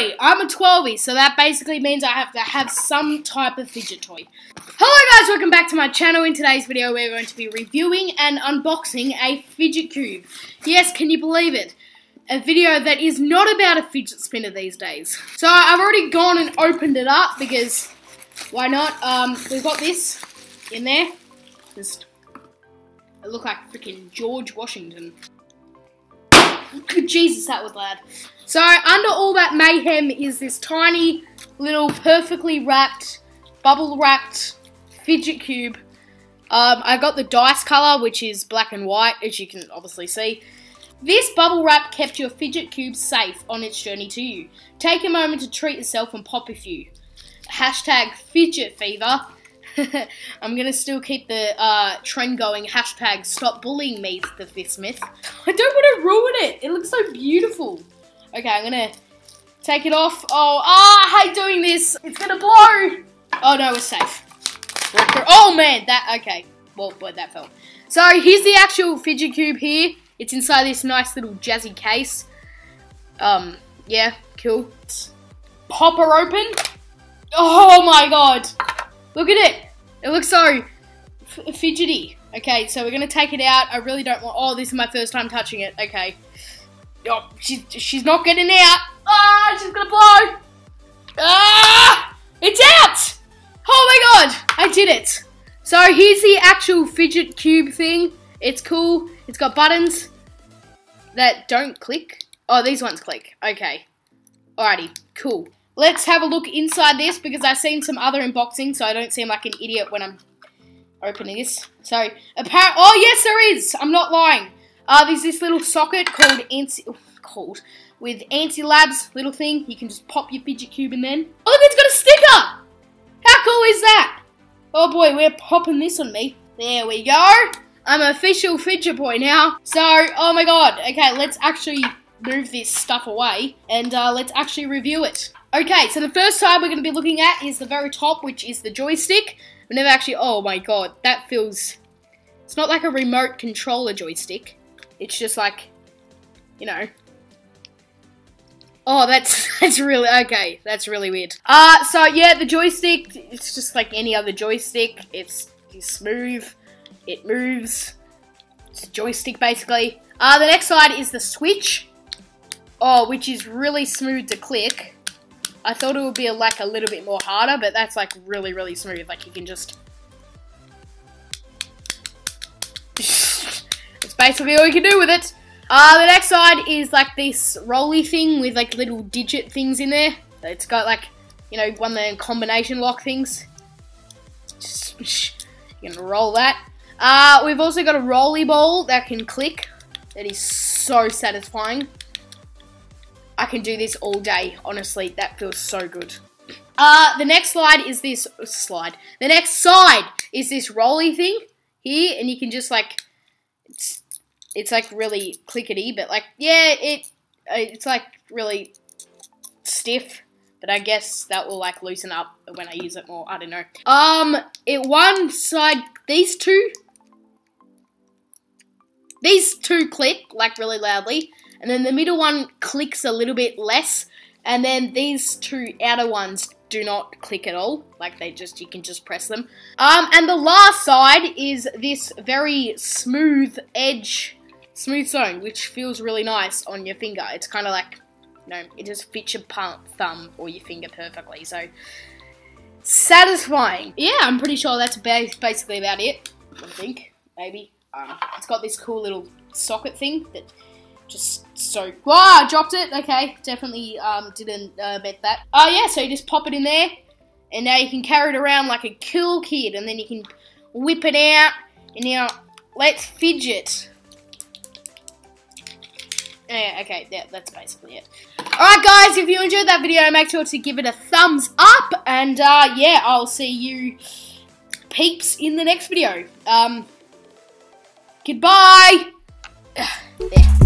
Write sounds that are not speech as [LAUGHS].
I'm a 12 so that basically means I have to have some type of fidget toy. Hello guys, welcome back to my channel. In today's video, we're going to be reviewing and unboxing a fidget cube. Yes, can you believe it? A video that is not about a fidget spinner these days. So I've already gone and opened it up because why not? Um, we've got this in there. Just, it look like freaking George Washington. Jesus, that was loud. So under all that mayhem is this tiny little perfectly wrapped, bubble wrapped fidget cube. Um, I got the dice color, which is black and white, as you can obviously see. This bubble wrap kept your fidget cube safe on its journey to you. Take a moment to treat yourself and pop a few. Hashtag fidget fever [LAUGHS] I'm gonna still keep the uh, trend going. Hashtag stop bullying me, the Fifth Smith. [LAUGHS] I don't want to ruin it. It looks so beautiful. Okay, I'm gonna take it off. Oh, ah, I hate doing this. It's gonna blow. Oh no, we're safe. Oh man, that okay. Well, that fell. So here's the actual fidget cube here. It's inside this nice little jazzy case. Um, yeah, cool. Pop her open. Oh my god. Look at it. It looks so fidgety. Okay, so we're going to take it out. I really don't want... Oh, this is my first time touching it. Okay. Oh, she's, she's not getting out. Ah, oh, she's going to blow. Ah, it's out. Oh my god, I did it. So here's the actual fidget cube thing. It's cool. It's got buttons that don't click. Oh, these ones click. Okay. Alrighty, cool. Let's have a look inside this because I've seen some other unboxings, so I don't seem like an idiot when I'm opening this. So, apparent. Oh yes, there is. I'm not lying. Uh, there's this little socket called Anti called with Antsy Labs little thing. You can just pop your fidget cube in then. Oh look, it's got a sticker. How cool is that? Oh boy, we're popping this on me. There we go. I'm an official fidget boy now. So, oh my god. Okay, let's actually move this stuff away and uh, let's actually review it. Okay, so the first side we're going to be looking at is the very top, which is the joystick. We never actually, oh my god, that feels, it's not like a remote controller joystick. It's just like, you know. Oh, that's, [LAUGHS] that's really, okay, that's really weird. Uh, so yeah, the joystick, it's just like any other joystick. It's, it's smooth, it moves. It's a joystick, basically. Uh, the next side is the switch. Oh, which is really smooth to click. I thought it would be a, like a little bit more harder, but that's like really, really smooth. Like you can just... [LAUGHS] it's basically all you can do with it. Uh, the next side is like this rolly thing with like little digit things in there. It's got like, you know, one of the combination lock things. You can roll that. Uh, we've also got a rolly ball that can click. That is so satisfying. Can do this all day. Honestly, that feels so good. Uh, the next slide is this slide. The next side is this rolly thing here, and you can just like it's it's like really clickety, but like yeah, it it's like really stiff. But I guess that will like loosen up when I use it more. I don't know. Um, it one side these two these two click like really loudly, and then the middle one clicks a little bit less, and then these two outer ones do not click at all. Like they just, you can just press them. Um, and the last side is this very smooth edge, smooth zone, which feels really nice on your finger. It's kind of like, you know, it just fits your thumb or your finger perfectly. So satisfying. Yeah, I'm pretty sure that's basically about it. I think, maybe. Um, it's got this cool little socket thing that just so. I dropped it. Okay, definitely um, didn't uh, bet that. Oh, uh, yeah, so you just pop it in there, and now you can carry it around like a cool kid, and then you can whip it out, and now let's fidget. Yeah, okay, yeah, that's basically it. Alright guys, if you enjoyed that video, make sure to give it a thumbs up, and uh, yeah, I'll see you peeps in the next video. Um, goodbye! [SIGHS] there.